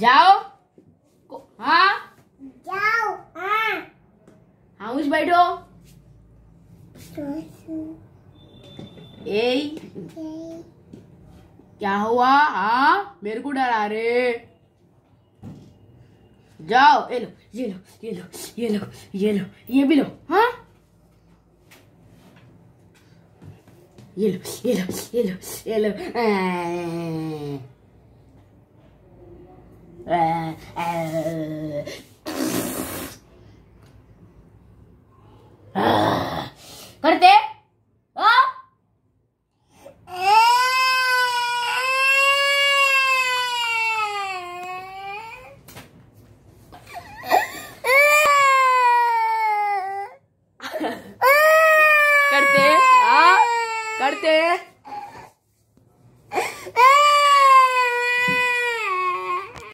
जाओ। हाँ? जाओ हाँ। हाउस बैठो। ए। क्या हुआ? हाँ मेरे को डरा रे। जाओ ये लो ये लो ये लो ये लो ये लो ये भी लो। हाँ? yellow, yellow, yellow, yellow. Uh, uh, uh. uh. Corte. Carte.